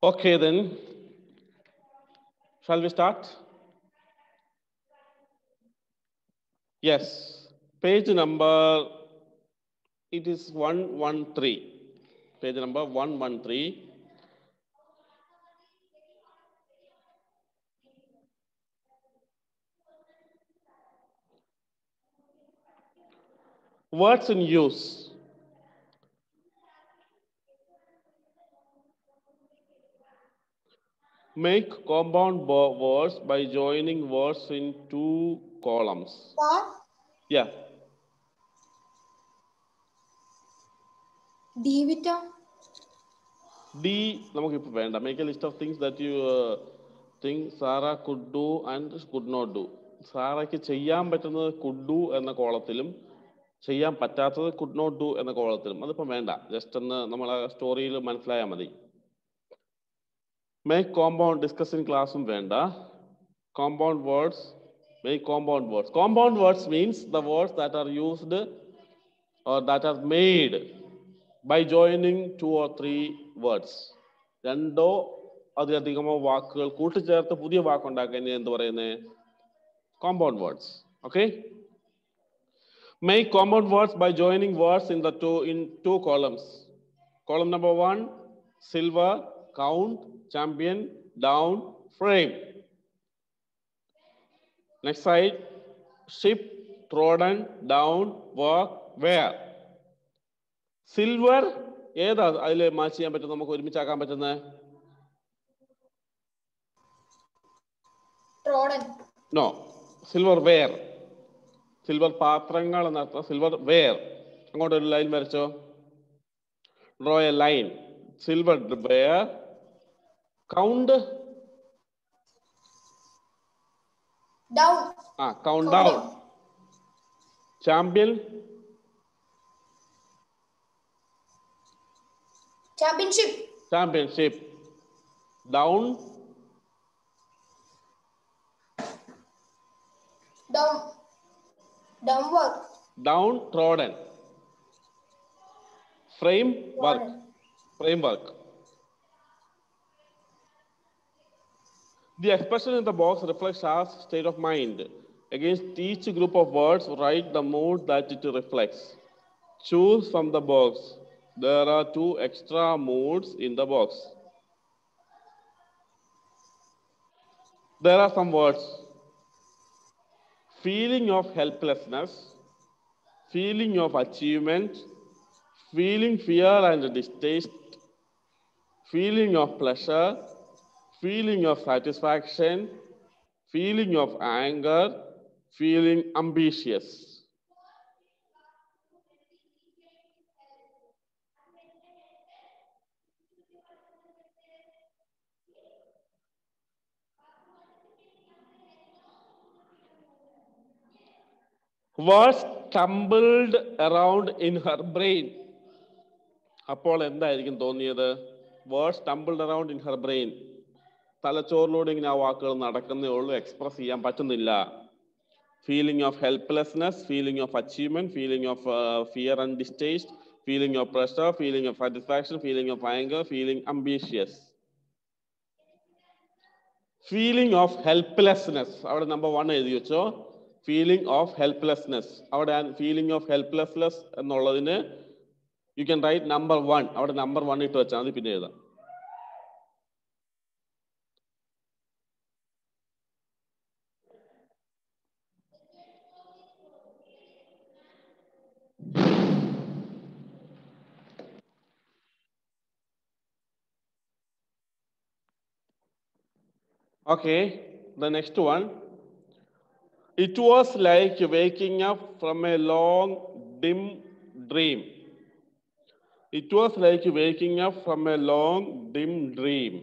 Okay, then. Shall we start? Yes. Page number, it is 113. Page number 113. Words in use. Make compound words by joining words in two columns. Sir, Yeah. Divita, D നമുക്കിപ്പോൾ വേണ്ട. Make a list of things that you think Sara could do and could not do സാറയ്ക്ക് ചെയ്യാൻ പറ്റുന്നത് could do എന്ന കോളത്തിലും ചെയ്യാൻ പറ്റാത്തത് could not do എന്ന കോളത്തിലും. അതിപ്പം വേണ്ട. ജസ്റ്റ് ഒന്ന് നമ്മൾ ആ സ്റ്റോറിയിൽ മനസ്സിലായാൽ മതി. മേക്ക് കോമ്പൗണ്ട് ഡിസ്കസിങ് ക്ലാസ്സും വേണ്ട compound words make compound words compound words means the words that are used or that are made by joining two or three words രണ്ടോ അതിലധികമോ വാക്കുകൾ കൂട്ടിച്ചേർത്ത് പുതിയ വാക്കുണ്ടാക്കാൻ എന്ത് പറയുന്നത് compound words okay make compound words by joining words in the two in two columns column number one silver count champion down frame. Next side Ship trodden down walk wear. Silver ഏതാ അതിൽ match ചെയ്യാൻ പറ്റും നമുക്ക് ഒരുമിച്ചാക്കാൻ പറ്റുന്നത്? No silverware silver പാത്രങ്ങൾ എന്നർത്ഥം silver wear അങ്ങോട്ടൊരു line വരച്ചോ. Draw a line silver ware count. Down. ah count, down. champion. Championship. Championship. Down. Down. Downward. Down trodden frame work. Framework The expression in the box reflects our state of mind. Against each group of words, write the mood that it reflects. Choose from the box. There are two extra moods in the box. There are some words. Feeling of helplessness, feeling of achievement, feeling fear and distaste, feeling of pleasure, feeling of satisfaction, feeling of anger, feeling ambitious. Was stumbled around in her brain. അപ്പോൾ എന്തായിരിക്കും തോന്നിയത് word stumbled around in her brain തലച്ചോറിലൂടെ ഇങ്ങനെ ആ വാക്കുകൾ നടക്കുന്നേ ഉള്ളൂ express ചെയ്യാൻ പറ്റുന്നില്ല. Feeling of helplessness feeling of achievement feeling of fear and distaste feeling of pressure feeling of satisfaction feeling of anger feeling ambitious feeling of helplessness അവിടെ number one എഴുതി വെച്ചോ. ഫീലിംഗ് ഓഫ് ഹെൽപ്ലെസ്നെസ് അവിടെ feeling of helplessness എന്നുള്ളതിന് you can write number one അവിടെ number one ഇട്ട് വെച്ചാൽ മതി പിന്നെ എഴുതാം. Okay, the next one. It was like waking up from a long, dim dream. It was like waking up from a long, dim dream.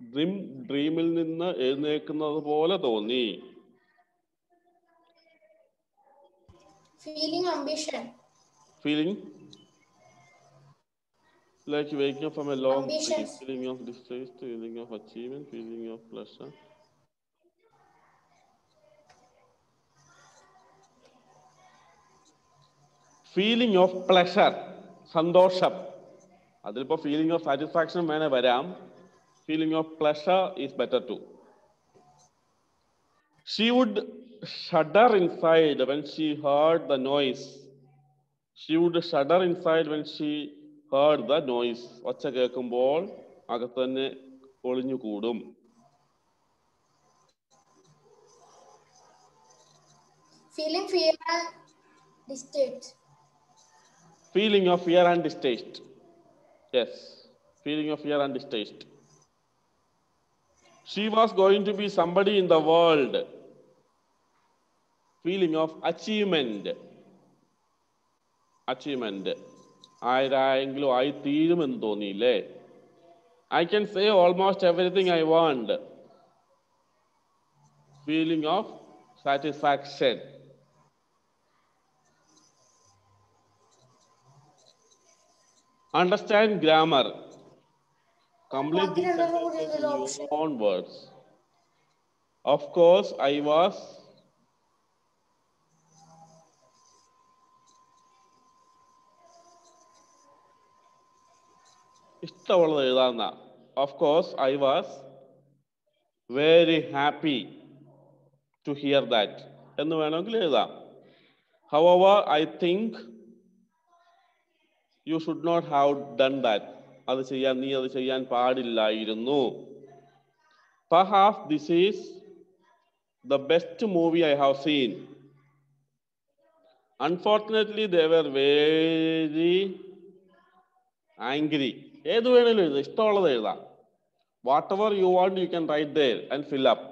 Dream ഡ്രീമിൽ നിന്ന് എഴുന്നേക്കുന്നത് പോലെ തോന്നി feeling ambition, feeling like waking up from a long dream, Ambitions. feeling of distress, feeling of achievement, feeling of pleasure. Feeling of pleasure സന്തോഷം അതിലിപ്പോ feeling of satisfaction വേണേ വരാം feeling of pleasure is better to she would shudder inside when she heard the noise she would shudder inside when she heard the noise ഒച്ച കേൾക്കുമ്പോൾ അകത്ത് തന്നെ ഒളിഞ്ഞു കൂടും Feeling fear and distaste. feeling of fear and distaste. Yes, feeling of fear and distaste. She was going to be somebody in the world. Feeling of achievement. Achievement. ആരായെങ്കിലും ആയി തീരുമെന്ന് തോന്നിയില്ലേ I can say almost everything I want feeling of satisfaction Understand grammar. Complete these ബാക്കി രണ്ടെണ്ണം കൂടി sentences in ഇതിൽ your option. own words. Of course, I was. ഇഷ്ടമുള്ളത് എഴുതാവുന്ന of course I was very happy to hear that എന്ന് വേണമെങ്കിൽ എഴുതാം however I think you should not have done that അത് ചെയ്യാൻ നീ അത് ചെയ്യാൻ പാടില്ലായിരുന്നു Perhaps this is the best movie I have seen. Unfortunately, they were very angry. ഏത് വേണേലും എഴുതാം ഇഷ്ടമുള്ളത് എഴുതാം whatever you want you can write there and fill up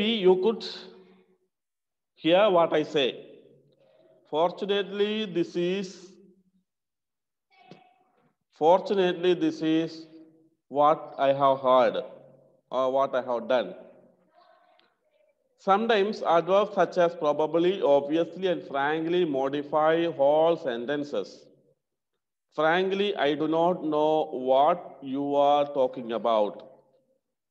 maybe you could hear what I say fortunately this is Fortunately, this is what I have heard or what I have done. Sometimes adverbs such as probably, obviously, and frankly modify whole sentences. Frankly, I do not know what you are talking about.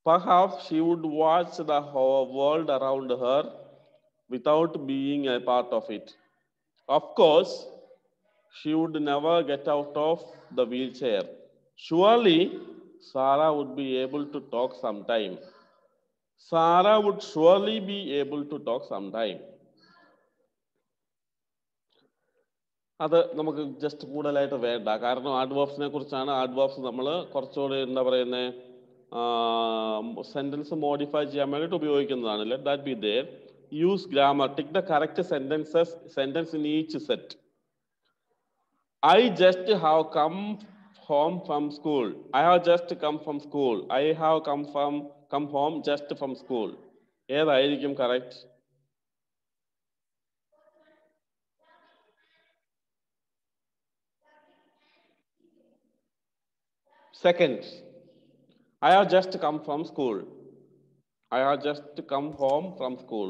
Perhaps she would watch the whole world around her without being a part of it. Of course, she would never get out of the wheelchair. Surely, Sarah would be able to talk sometime. Sarah would surely be able to talk sometime. അത് നമുക്ക് just കൂടുതലായിട്ട് വേണ്ട. കാരണം art ബോക്സിനെ കുറിച്ചാണ് art box നമ്മൾ കുറച്ചുകൂടി എന്താ പറയുന്നത് സെന്റൻസ് മോഡിഫൈ ചെയ്യാൻ വേണ്ടിയിട്ട് ഉപയോഗിക്കുന്നതാണ്. Let that be there use grammar tick the correct sentences sentence in each set I just have come home from school I have just come from school I have come from come home just from school ഏതായിരിക്കും correct Second I have just come from school I have just come home from school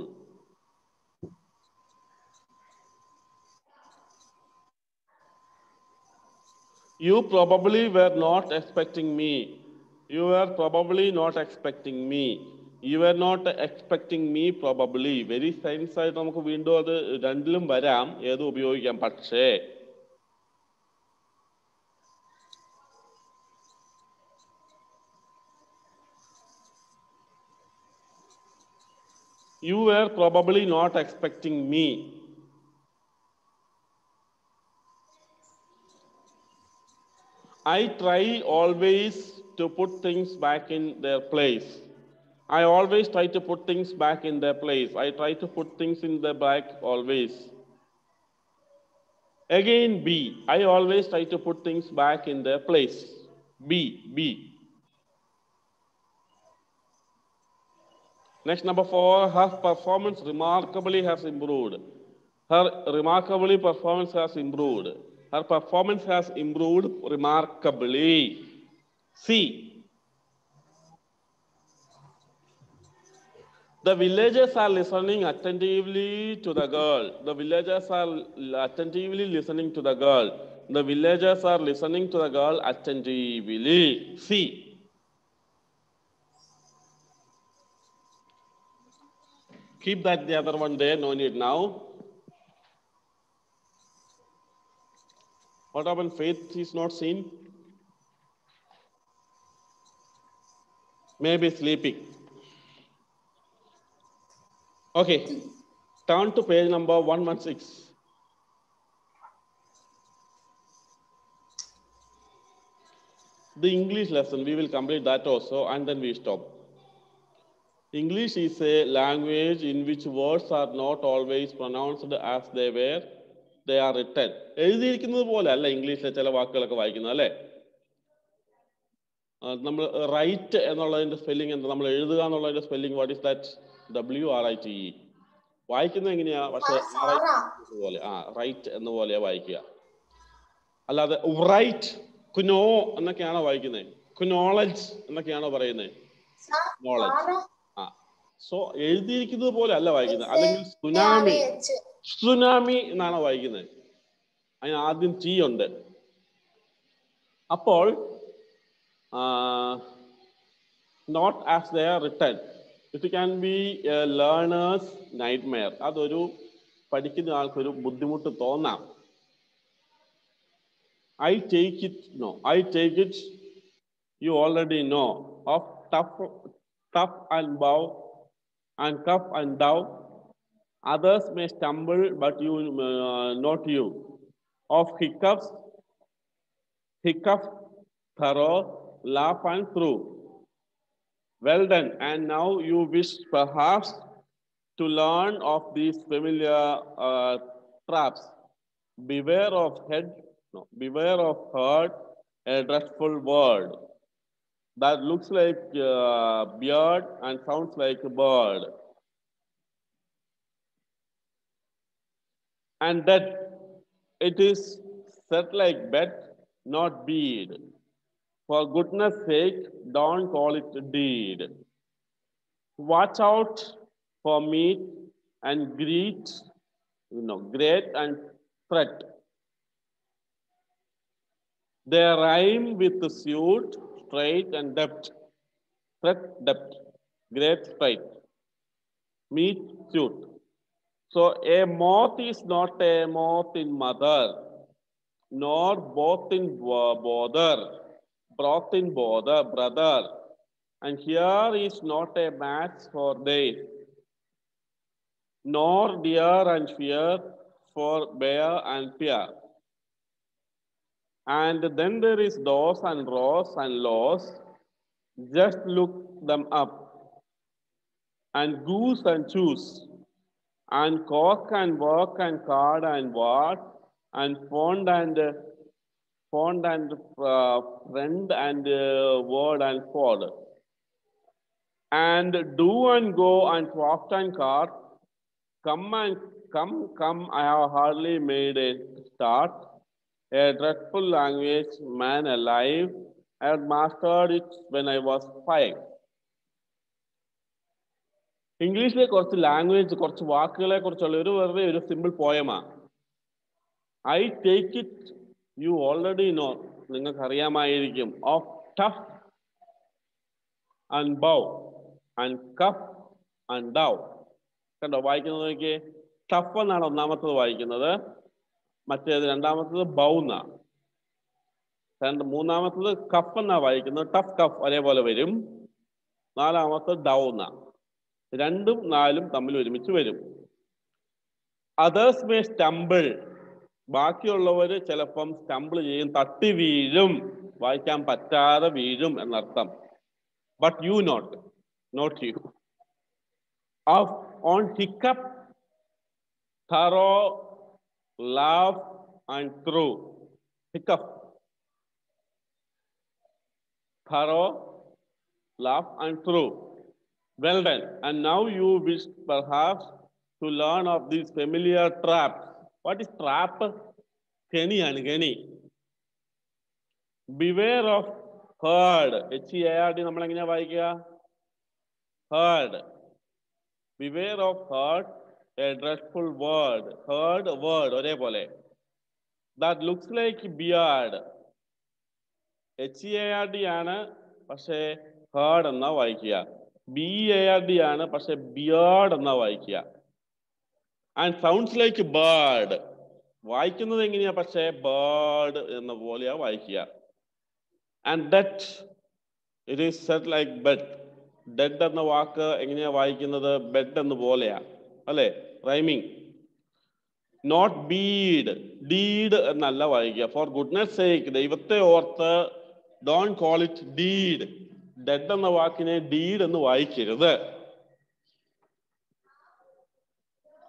You probably were not expecting me. You were probably not expecting me. You were not expecting me probably. Very science ആയിട്ട് നമുക്ക് വീണ്ടും അത് രണ്ടിലും വരാം ഏത് ഉപയോഗിക്കാം പക്ഷേ You were probably not expecting me. I try always to put things back in their place. I always try to put things back in their place. I try to put things in the back always. Again, B. I always try to put things back in their place. B, B. Next, number four, her performance remarkably has improved. Her remarkably performance has improved. Her performance has improved remarkably. C. The villagers are listening attentively to the girl. The villagers are attentively listening to the girl. The villagers are listening to the girl attentively. C. Keep that the other one there, no need now. What happened? Faith is not seen. Maybe sleeping. Okay. Turn to page number 116. The English lesson, we will complete that also and then we stop. English is a language in which words are not always pronounced as they were, they are written. എഴുതിയിരിക്കുന്നത് പോലെ അല്ല ഇംഗ്ലീഷിലെ ചില വാക്കുകളൊക്കെ വായിക്കുന്നത് അല്ലേ? നമ്മൾ right എന്നുള്ളതിന്റെ സ്പെല്ലിംഗ് എന്താ? നമ്മൾ എഴുതുക എന്നുള്ളതിന്റെ spelling what is that W R I T E വായിക്കുന്നത് എങ്ങനെയാ? പക്ഷെ പോലെ. ആ റൈറ്റ് എന്ന പോലെയാ വായിക്കുക. അല്ലാതെ റൈറ്റ് കുനോ എന്നൊക്കെയാണോ വായിക്കുന്നത്? കുനോളജ് എന്നൊക്കെയാണോ പറയുന്നത്? Knowledge. സോ എഴുതിയിരിക്കുന്നത് പോലെ അല്ല വായിക്കുന്നത്. അല്ലെങ്കിൽ സുനാമി. സുനാമി എന്നാണ് വായിക്കുന്നത്. അതിന് ആദ്യം ടി ഉണ്ട്. അപ്പോൾ not as the return it can be learner's nightmare അതൊരു പഠിക്കുന്ന ആൾക്കൊരു ബുദ്ധിമുട്ട് തോന്നാം. I take it know I take it you already know of tough tough and bough and cup and doubt. Others may stumble, but you uh, not you. Of hiccups, hiccup, thorough, laugh and through. Well done. And now you wish perhaps to learn of these familiar uh, traps. Beware of head, no, beware of heart, a dreadful word that looks like uh, beard and sounds like a bird. and that it is set like bed, not bead. For goodness sake, don't call it deed. Watch out for meat and greet, you know, great and threat. They rhyme with the suit, straight and depth. Threat, depth, great, straight. meet suit. So a moth is not a moth in mother, nor both in bo- bother, broth in bother, brother. And here is not a match for days, nor dear and fear for bear and fear. And then there is dos and rows and laws. Just look them up. And goose and choose. And cock and work and card and what? And fond and fond and uh, friend and uh, word and ford and do and go and waft and cart. Come and come come. I have hardly made a start a dreadful language man alive i had mastered it when i was five. ഇംഗ്ലീഷിലെ കുറച്ച് language കുറച്ച് വാക്കുകളെ കുറിച്ചുള്ള ഒരു വെറുതെ ഒരു simple പോയമാ I take it you already know നിങ്ങൾക്ക് അറിയാമായിരിക്കും of tough and bough and cough and dough കണ്ടോ വായിക്കുന്നത് നോക്കിയേ. ടഫ് എന്നാണ് ഒന്നാമത്തത് വായിക്കുന്നത്. മറ്റേത് രണ്ടാമത്തത് ബൗന്ന. രണ്ട് മൂന്നാമത്തത് കഫ് എന്നാ വായിക്കുന്നത്? ടഫ് കഫ് ഒരേപോലെ വരും. നാലാമത്തത് ഡൗന്ന. രണ്ടും നാലും തമ്മിൽ ഒരുമിച്ച് വരും. അതേഴ്സ് മേ സ്റ്റംബിൾ ബാക്കിയുള്ളവർ ചിലപ്പം സ്റ്റംബിൾ ചെയ്യും തട്ടി വീഴും വായിക്കാൻ പറ്റാതെ വീഴും എന്നർത്ഥം. But you not not you on hiccup thorough, laugh, and through. Hiccup. Thorough, laugh, and through. Well done. And now you wish perhaps to learn of these familiar traps. What is trap? Kenny and Kenny. Beware of herd. H E A R D നമ്മൾ എങ്ങനെയാ വായിക്കുക herd. Beware of herd, a dreadful word. Herd, word, ഒരേപോലെ. That looks like beard. H E A R D ആണ് പക്ഷേ herd എന്നാ വായിക്കുക. B A R D ആണ് പക്ഷെ ബിയേർഡ് എന്നാ വായിക്കുക. ആൻഡ് സൗണ്ട്സ് ലൈക്ക് ബേർഡ് വായിക്കുന്നത് എങ്ങനെയാ? പക്ഷേ ബേർഡ് എന്ന പോലെയാ വായിക്കുക. And debt it is set like bed dead എന്ന വാക്ക് എങ്ങനെയാ വായിക്കുന്നത്? ബെഡ് എന്ന് പോലെയാ. അല്ലെ? റൈമിങ് നോട്ട് ബീഡ് ഡീഡ് എന്നല്ല വായിക്കുക. ഫോർ ഗുഡ്നെസ് സേക്ക് ദൈവത്തെ ഓർത്ത് don't call it deed dead എന്ന വാക്കിനെ ഡീഡ് എന്ന് വായിക്കരുത്.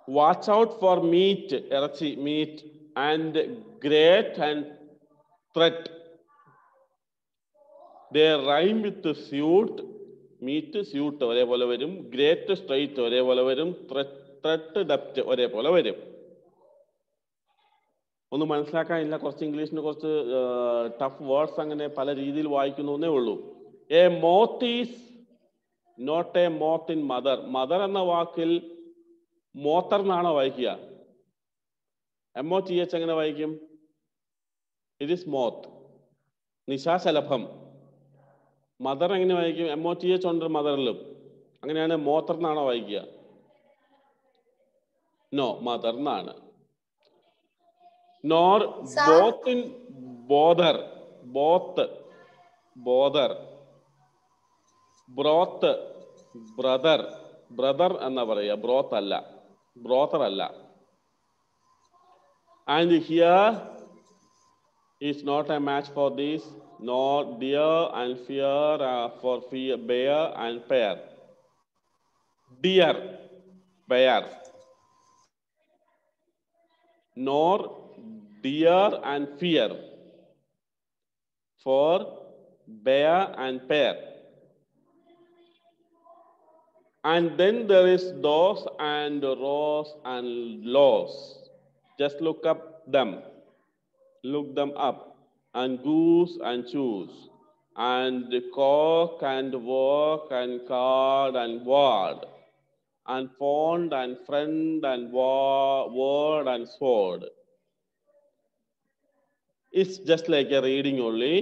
വാച്ച് ഔട്ട് ഫോർ മീറ്റ് ഇറച്ചി meat and great and threat they rhyme with suit meat suit ഒരേപോലെ വരും. ഗ്രേറ്റ് സ്ട്രൈറ്റ് ഒരേപോലെ വരും. ത്രെട്ട് ഡെപ്റ്റ് ഒരേപോലെ വരും. ഒന്ന് മനസ്സിലാക്കാനില്ല. കുറച്ച് ഇംഗ്ലീഷിന് കുറച്ച് ടഫ് വേർഡ്സ് അങ്ങനെ പല രീതിയിൽ വായിക്കുന്നു ഉള്ളൂ. A moth is not a moth in mother mother എന്ന വാക്കിൽ മോത്തർ എന്നാണോ വായിക്കുക? എം ഒ ടി എച്ച് എങ്ങനെ വായിക്കും? ഇറ്റ് ഇസ് മോത്ത് നിശാശലഭം. മദർ എങ്ങനെ വായിക്കും? എം ഒ ടി എച്ച് ഉണ്ട് മദറിലും അങ്ങനെയാണ് മോത്തർ എന്നാണോ വായിക്കുക? നോ മദർ എന്നാണ് nor Sir? Both in bother both bother broth brother brother എന്നാ പറയുക ബ്രോത്ത് അല്ല ബ്രോത്തർ അല്ല and here is not a match for these nor dear and fear for fear bear and pair dear bear nor dear and fear for bear and pair. And then there is those and rows and laws. Just look up them, look them up, and goose and choose, and cock and walk and card and ward and fond and friend and wa- word and sword. It's just like a reading only.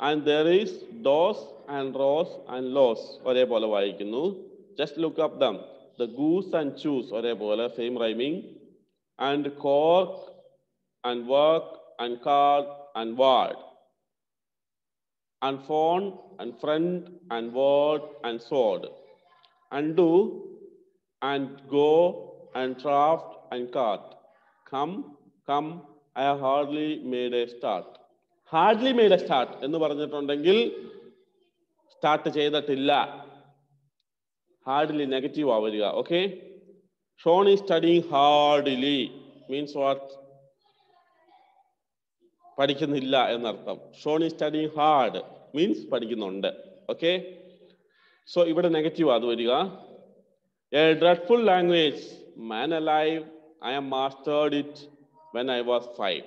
And there is those and rows and laws ഒരേപോലെ വായിക്കുന്നു just look up them the goose and choose ഒരേപോലെ same rhyming and cork and work and card and ward and phone and front and word and sword Undo and go and draft and cart. Come, come, I have hardly made a start. Hardly made a start എന്ന് പറഞ്ഞിട്ടുണ്ടെങ്കിൽ start ചെയ്തിട്ടില്ല. Hardly negative ആവരുക okay Sean is studying hardly means what പഠിക്കുന്നില്ല എന്നർത്ഥം. Sean is studying hard means പഠിക്കുന്നുണ്ട് okay so ഇവിടെ negative അത് വരിക. A dreadful language man alive I'm mastered it when I was five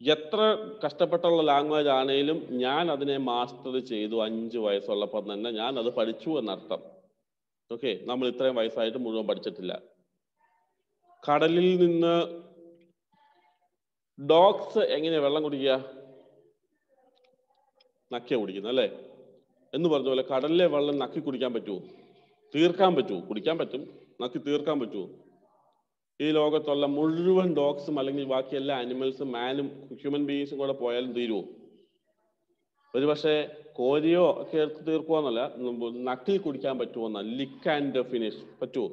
എത്ര കഷ്ടപ്പെട്ടുള്ള ലാംഗ്വേജ് ആണെങ്കിലും ഞാൻ അതിനെ മാസ്റ്റർ ചെയ്തു. അഞ്ച് വയസ്സുള്ളപ്പോൾ തന്നെ ഞാൻ അത് പഠിച്ചു എന്നർത്ഥം. ഓക്കെ നമ്മൾ ഇത്രയും വയസ്സായിട്ട് മുഴുവൻ പഠിച്ചിട്ടില്ല. കടലിൽ നിന്ന് ഡോഗ്സ് എങ്ങനെയാ വെള്ളം കുടിക്കുക? നക്കിയ കുടിക്കുന്നത് അല്ലേ? എന്ന് പറഞ്ഞ പോലെ കടലിലെ വെള്ളം നക്കി കുടിക്കാൻ പറ്റുമോ? തീർക്കാൻ പറ്റുമോ? കുടിക്കാൻ പറ്റും. നക്കി തീർക്കാൻ പറ്റുമോ? ഈ ലോകത്തുള്ള മുഴുവൻ ഡോഗ്സും അല്ലെങ്കിൽ ബാക്കി എല്ലാ ആനിമൽസും മാനും ഹ്യൂമൻ ബീങ്സും കൂടെ പോയാലും തീരുമോ? ഒരു പക്ഷേ കോരിയോ ഒക്കെ എടുത്ത് തീർക്കുമെന്നല്ല നക്കിൽ കുടിക്കാൻ പറ്റുമോന്ന ലിക്ക് ആൻഡ് ഫിനിഷ് പറ്റുമോ?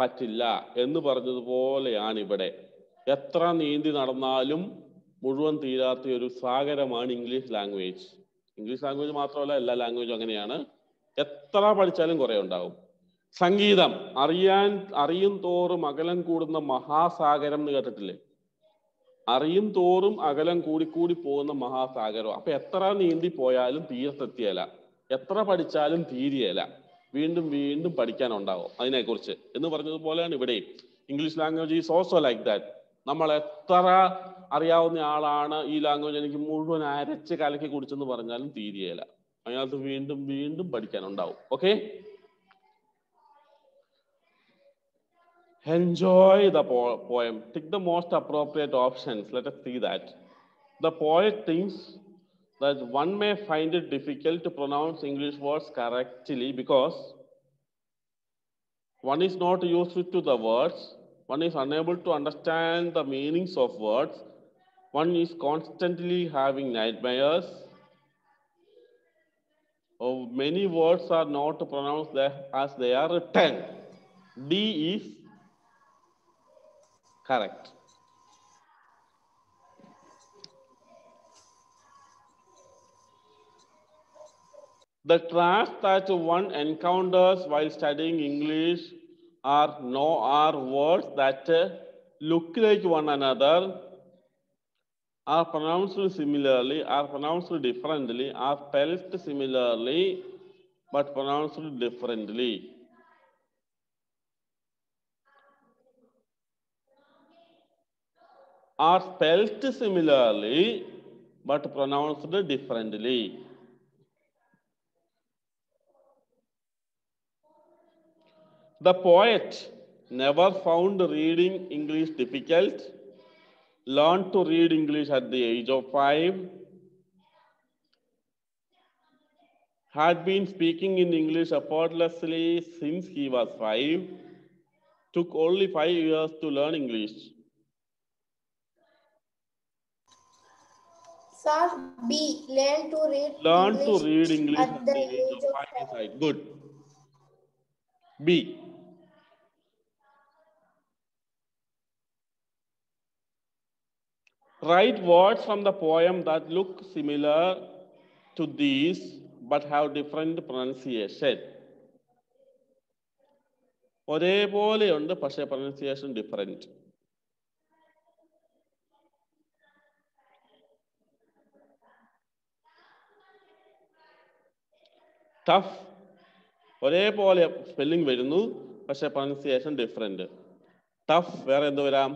പറ്റില്ല എന്ന് പറഞ്ഞതുപോലെയാണ് ഇവിടെ. എത്ര നീന്തി നടന്നാലും മുഴുവൻ തീരാത്ത ഒരു സാഗരമാണ് ഇംഗ്ലീഷ് ലാംഗ്വേജ് ഇംഗ്ലീഷ് ലാംഗ്വേജ് മാത്രമല്ല എല്ലാ ലാംഗ്വേജും അങ്ങനെയാണ്. എത്ര പഠിച്ചാലും കുറെ ഉണ്ടാവും. സംഗീതം അറിയാൻ അറിയും തോറും അകലം കൂടുന്ന മഹാസാഗരം എന്ന് കേട്ടിട്ടില്ലേ? അറിയും തോറും അകലം കൂടിക്കൂടി പോകുന്ന മഹാസാഗരം. അപ്പൊ എത്ര നീന്തി പോയാലും തീരത്തെത്തിയല. എത്ര പഠിച്ചാലും തീരിയല. വീണ്ടും വീണ്ടും പഠിക്കാനുണ്ടാവും അതിനെക്കുറിച്ച്. എന്ന് പറഞ്ഞതുപോലെയാണ് ഇവിടെയും. English language is also like that നമ്മൾ എത്ര അറിയാവുന്ന ആളാണ് ഈ ലാംഗ്വേജ് എനിക്ക് മുഴുവൻ അരച്ച് കലക്കി കുടിച്ചെന്ന് പറഞ്ഞാലും തീരെയല്ല അതിനകത്ത് വീണ്ടും വീണ്ടും പഠിക്കാനുണ്ടാവും. Okay enjoy the poem tick the most appropriate options let's see that the poet thinks that one may find it difficult to pronounce English words correctly because one is not use to the words one is unable to understand the meanings of words, one is constantly having nightmares. Oh, many words are not pronounced as they are written. D is correct. The trash that one encounters while studying English are no are words that uh, look like one another, are pronounced similarly, are pronounced differently, are spelled similarly, but pronounced differently. Are spelled similarly, but pronounced differently. The poet never found reading English difficult, learned to read English at the age of five, had been speaking in English effortlessly since he was five, took only five years to learn English. Sir, B. Learn to read Learn to English read English at the age of five five. Good. B. Write words from the poem that look similar to these but have different pronunciation. ഒരേപോലെയുണ്ട് പക്ഷേ pronunciation different tough ഒരേപോലെ spelling വരുന്നു പക്ഷെ pronunciation different tough വേറെ എന്ത് വരാം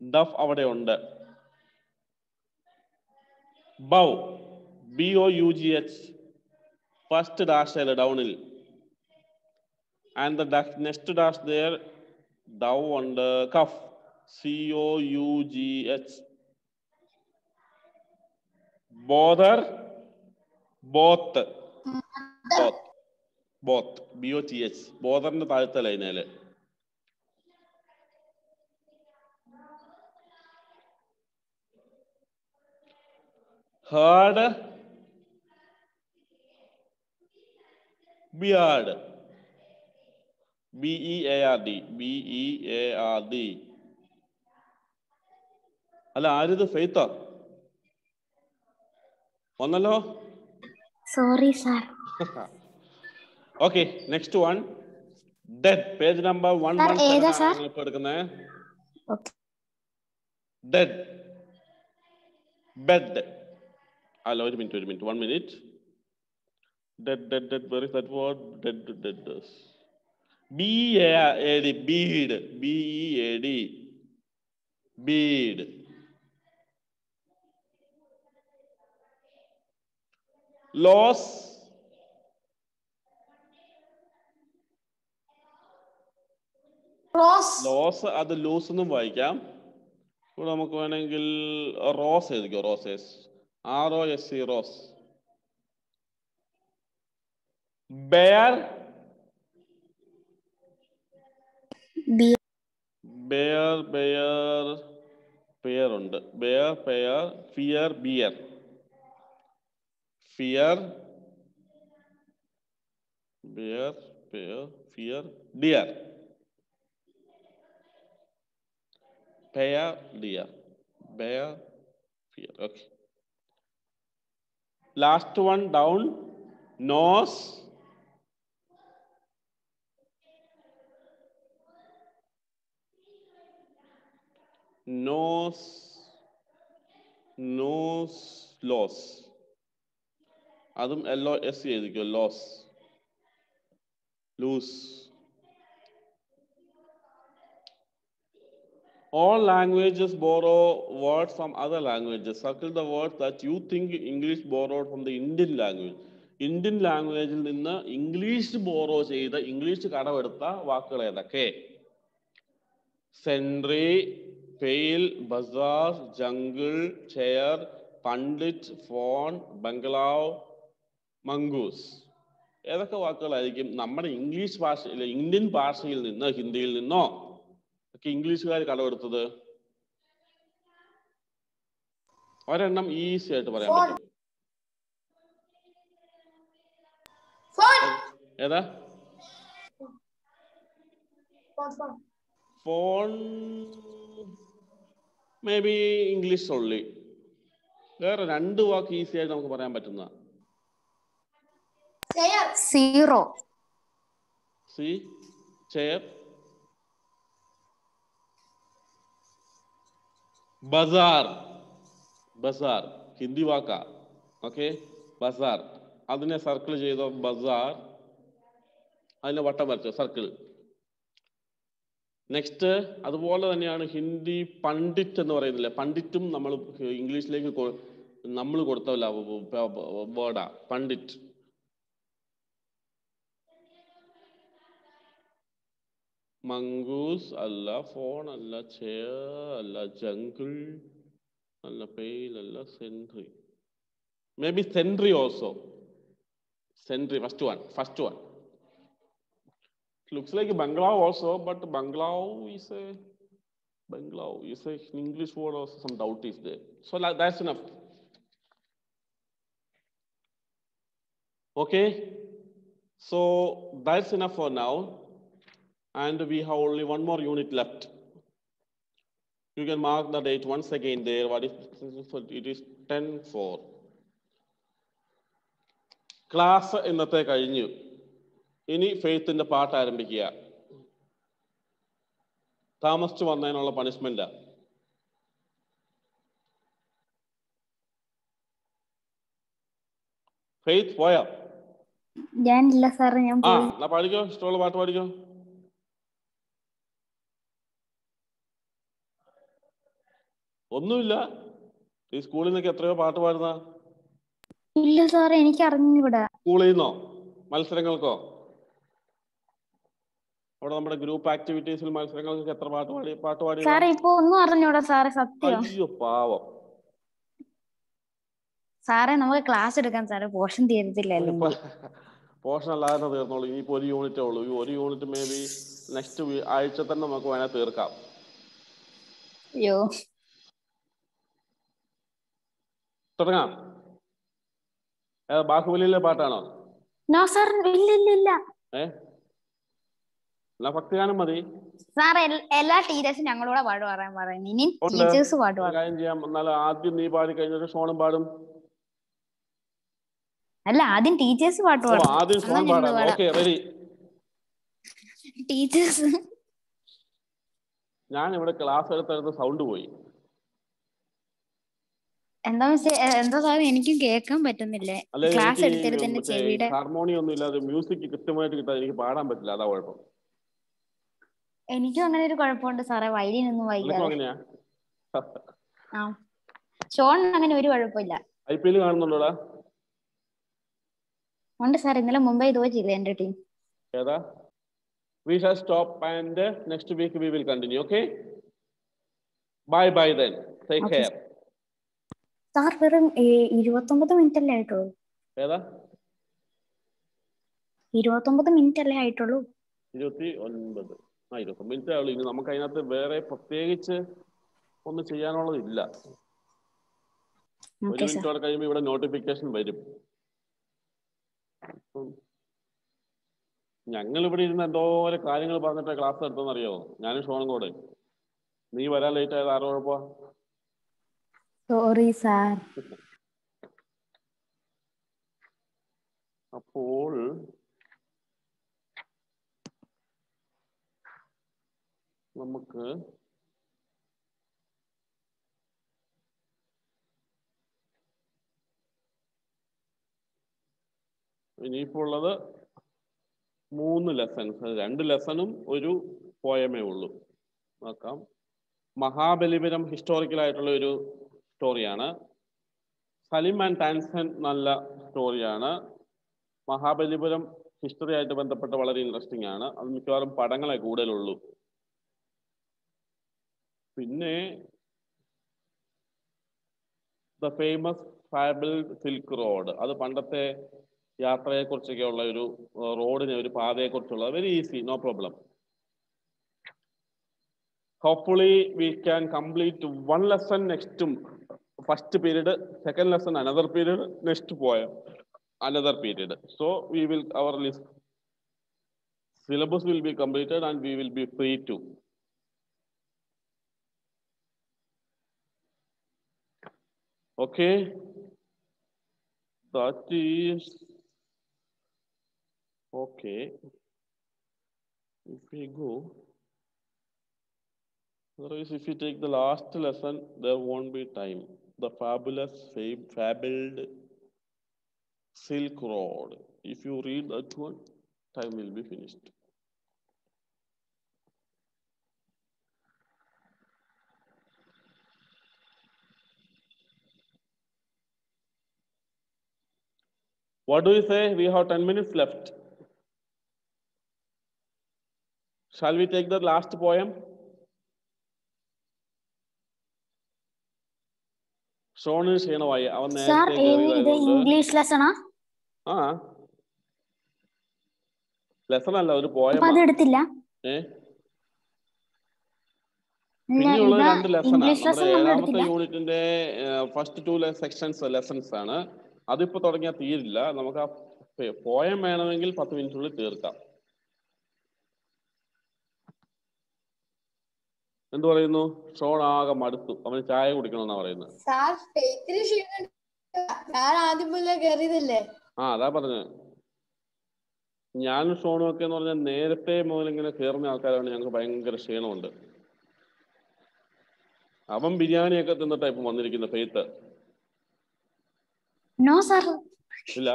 duff അവിടെ ഉണ്ട്. Bough B O U G H first dash അല്ല ഡൗണിൽ and the next dash there dough ഉണ്ട് cough C O U G H bother both both both B O T H ബോധറിന്റെ താഴത്തെ ലൈനേൽ heard beard b e a r d. B e a r d. അല്ല ആരിത്? ഫെയ്ത്താ? വന്നല്ലോ? Sorry sir okay next one dead page number one? ഇപ്പൊ എടുക്കുന്നത് dead bed അല്ല ഒരു minute ഒരു minute one minute dead dead dead where is that word dead dead B A D bead B E A D bead lose Cross. Lose അത് loose എന്നും വായിക്കാം ഇവിടെ നമുക്ക് വേണമെങ്കിൽ റോസ് എഴുതിക്കോ റോസേസ് R O S C rose bear B bear bear pair ഉണ്ട് bear pair fear beer fear bear pair fear dear pair dear bear fear okay last one down nose nose nose lose അതും L O S എഴുതിക്കോ loss loose All languages borrow words from other languages. Circle the words that you think English borrowed from the Indian language. Indian ലാംഗ്വേജിൽ നിന്ന് English borrow ചെയ്ത English കടമെടുത്ത വാക്കുകൾ ഏതൊക്കെ sentry pail bazaar jungle chair pundit phone ബംഗ്ലാവ് mongoose ഏതൊക്കെ വാക്കുകളായിരിക്കും നമ്മുടെ English ഭാഷ ഇന്ത്യൻ ഭാഷയിൽ നിന്ന് ഹിന്ദിയിൽ നിന്നോ ഒക്കെ ഇംഗ്ലീഷുകാർ കടമെടുത്തത് ഒരെണ്ണം ഈസി ആയിട്ട് പറയാൻ. പറ്റും Phone. ഏതാ Phone. Phone. Phone maybe English ഉള്ളി വേറെ രണ്ട് വാക്ക് ഈസി ആയിട്ട് നമുക്ക് പറയാൻ പറ്റുന്ന. Zero C chair bazaar. Bazaar. Hindi വാക്ക. Okay? Bazar. അതിനെ സർക്കിൾ ചെയ്തോ? ബസാർ. അതിനെ വട്ടം വരച്ചോ? സർക്കിൾ. നെക്സ്റ്റ് അതുപോലെ തന്നെയാണ് ഹിന്ദി പണ്ഡിറ്റ് എന്ന് പറയുന്നില്ലേ? പണ്ഡിറ്റും നമ്മൾ ഇംഗ്ലീഷിലേക്ക് നമ്മൾ കൊടുത്തല്ല വേർഡാ. Pundit. Mongoose, alla phone, alla chair, alla jungle, alla pale, alla sentry. Maybe sentry also. Sentry, first one, first one. It looks like Bangladesh also, but Bangladesh is a Bangladesh is a, an English word also. Some doubt is there. So that's enough. Okay. So that's enough for now. And we have only one more unit left. You can mark the date once again there. What is it is 10 4. Class ഇന്നത്തെ കഴിഞ്ഞു. ഇനി ഫെയ്ത്തിന്റെ പാട്ട് ആരംഭിക്കുക. താമസിച്ചു വന്നതിനുള്ള punishment faith പോയോ? ഞാനില്ല sir ഞാൻ ആ എന്നാ പാടിക്കോ ഇഷ്ടമുള്ള പാട്ട് പാടിക്കോ? ഒന്നുമില്ല. ഈ സ്കൂളിൽ നിന്നൊക്കെ എത്രയോ പാട്ട് പാടുന്ന? ഇല്ല സാറേ എനിക്ക് അറിഞ്ഞൂടാ സ്കൂളിൽ നിന്നോ? മത്സരങ്ങൾക്കോ? അവിടെ നമ്മുടെ ഗ്രൂപ്പ് ആക്ടിവിറ്റീസിൽ മത്സരങ്ങൾക്കൊക്കെ എത്ര പാട്ട് പാടി പാട്ട് പാടി ഇപ്പൊ ഒന്നും അറിഞ്ഞൂടാ സാറേ സത്യം. അയ്യോ പാവം. സാറേ നമുക്ക് ക്ലാസ് എടുക്കാൻ സാറേ പോഷൻ തീരത്തില്ല പോഷൻ പോർഷൻ അല്ലാതെ തീർന്നോളൂ. ഇനിയിപ്പോ ഒരു യൂണിറ്റേ ഉള്ളൂ. ഈ ഒരു യൂണിറ്റ് മേ ബി നെക്സ്റ്റ് ആഴ്ച തന്നെ നമുക്ക് വേണേൽ തീർക്കാം. അയ്യോ. തുടങ്ങാം. ബാഹുബലിയിലെ പാട്ടാണോ? നോ സർ ഇല്ല ഇല്ല ഇല്ല. എന്നാ ഭക്തിഗാനം മതി. സാർ എല്ലാ ടീച്ചേഴ്സും ഞങ്ങളോട് പാട്ട് പറയാൻ പറയുന്നു. ഇനി ടീച്ചേഴ്സ് പാട്ട് കാര്യം ചെയ്യാം. എന്നാൽ ആദ്യം നീ പാടി കഴിഞ്ഞിട്ട് ഷോണും പാടും. അല്ല ആദ്യം ടീച്ചേഴ്സ് പാട്ട് പാടും ആദ്യം ഷോൺ പാടാം. ഓക്കെ റെഡി ടീച്ചേഴ്സ് ഞാൻ ഇവിടെ ക്ലാസ് എടുത്തെടുത്ത് സൗണ്ട് പോയി. എന്താ എന്താ സാർ എനിക്കും കേൾക്കാൻ പറ്റുന്നില്ലേ? ക്ലാസ് എടുത്തെടുത്ത് എന്റെ ചെവിയുടെ ഹാർമോണിയം ഒന്നും ഇല്ലാതെ മ്യൂസിക് കൃത്യമായിട്ട് കിട്ടാതെ എനിക്ക് പാടാൻ പറ്റില്ല. അതാ കുഴപ്പം. എനിക്കും അങ്ങനെ ഒരു കുഴപ്പമുണ്ട് സാറേ. വയലിൻ ഒന്നും വായിക്കാതെ ആ. ഷോൺ അങ്ങനെ ഒരു കുഴപ്പമില്ല. ഐ പി എൽ കാണുന്നുണ്ടോടാ? ഉണ്ട് സാർ ഇന്നലെ മുംബൈ തോച്ചില്ലേ എന്റെ ടീം? ഏതാ? Next week we will continue okay bye bye then take Okay, sir വെറും ഇരുപത്തൊമ്പത് മിനിറ്റ് അല്ലേ ആയിട്ടുള്ളൂ? ഏതാ? ഇരുപത്തൊമ്പത് മിനിറ്റ് അല്ലേ ആയിട്ടുള്ളൂ. ഇരുപത്തി ഒൻപത്. ആ ഇരുപത്തി മിനിറ്റ് ആയുള്ളൂ ഇനി നമുക്ക് അതിനകത്ത് വേറെ പ്രത്യേകിച്ച് ഒന്നും ചെയ്യാനുള്ളതില്ല. ഒരു മിനിറ്റോടെ കഴിയുമ്പോൾ ഇവിടെ നോട്ടിഫിക്കേഷൻ വരും. ഞങ്ങൾ ഇവിടെ ഇരുന്ന് എന്തോരം കാര്യങ്ങൾ പറഞ്ഞിട്ട് ക്ലാസ് എടുത്തെന്നറിയോ ഞാനും ഷോണും കൂടെ. നീ വരാൻ ലേറ്റ് ആയത് ആരോ കുഴപ്പമാ സോറി സാർ അപ്പോൾ നമുക്ക് ഇനിയിപ്പോൾ ഉള്ളത് മൂന്ന് ലെസൺസ് രണ്ട് ലെസണും ഒരു പോയമേ ഉള്ളൂ. നോക്കാം. മഹാബലിപുരം ഹിസ്റ്റോറിക്കൽ ആയിട്ടുള്ള ഒരു സ്റ്റോറിയാണ് സലിം ആൻഡ് ടാൻസൻ നല്ല സ്റ്റോറിയാണ് മഹാബലിപുരം ഹിസ്റ്ററി ആയിട്ട് ബന്ധപ്പെട്ട് വളരെ ഇൻട്രസ്റ്റിംഗ് ആണ്. അത് മിക്കവാറും പടങ്ങളെ കൂടുതലുള്ളൂ. പിന്നെ the famous fable silk road അത് പണ്ടത്തെ യാത്രയെ കുറിച്ചൊക്കെ ഉള്ള ഒരു റോഡിനെ ഒരു പാതയെ കുറിച്ചുള്ള very easy no problem hopefully we can complete one lesson next first period, second lesson another period, next poem another period. So we will our list syllabus will be completed and we will be free to. Okay. That is okay. If we go otherwise if you take the last lesson there won't be time the fabulous fab- fabled silk road if you read that one time will be finished What do you say? We have 10 minutes left. Shall we take the last poem? ഷോണിന് ക്ഷീണമായി. അവൻ നേരത്തെ English ലെസണാ ആ? Lesson അല്ല ഒരു poem അത് എടുത്തില്ല. ഏ? ഇല്ല, രണ്ട് ലെസണാണ് നമ്മുടെ ഏഴാമത്തെ യൂണിറ്റിന്റെ ഫസ്റ്റ് ടു സെക്ഷൻസ് ലെസൺസ് ആണ്. അതിപ്പോ തുടങ്ങിയാൽ തീരില്ല. നമുക്ക് ആ പോയം വേണമെങ്കിൽ പത്ത് മിനിറ്റിനുള്ളിൽ തീർക്കാം. എന്ത് പറയുന്നു? ഷോൺ ആകെ മടുത്തു. അവന് ചായ കുടിക്കണമെന്നാ പറയുന്നത്. സാർ ഫെയ്ത്തിന് ക്ഷീണം ഞാൻ ആദ്യം മുതലേ കയറിയതല്ലേ ആ അതാ പറഞ്ഞത് ഞാനും ഷോണും ഒക്കെ എന്ന് പറഞ്ഞാൽ നേരത്തെ മുതൽ ഇങ്ങനെ കയറുന്ന ആൾക്കാരാണ് ഞങ്ങൾക്ക് ഭയങ്കര ക്ഷീണമുണ്ട്. അവൻ ബിരിയാണിയൊക്കെ തിന്നിട്ടാ ഇപ്പം വന്നിരിക്കുന്ന ഫെയ്ത്ത്. നോ സാർ ഇല്ല.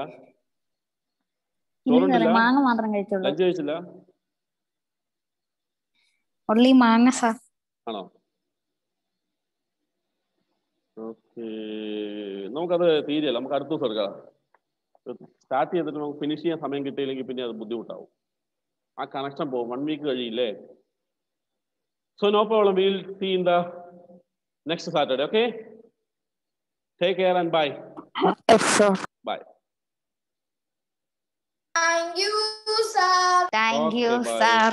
മാങ്ങ മാത്രം കഴിച്ചുള്ളൂ കഴിച്ചില്ല? ഒള്ളി മാങ്ങ സാർ ആണോ? ഓക്കെ. നമുക്കത് തീരെയല്ല നമുക്ക് അടുത്ത ദിവസം എടുക്കാം. സ്റ്റാർട്ട് ചെയ്തിട്ട് നമുക്ക് ഫിനിഷ് ചെയ്യാൻ സമയം കിട്ടിയില്ലെങ്കിൽ പിന്നെ അത് ബുദ്ധിമുട്ടാവും. ആ കണക്ഷൻ പോകും വൺ വീക്ക് കഴിയില്ലേ? So no problem will see in the next Saturday okay take care and bye bye thank you sir thank you. Sir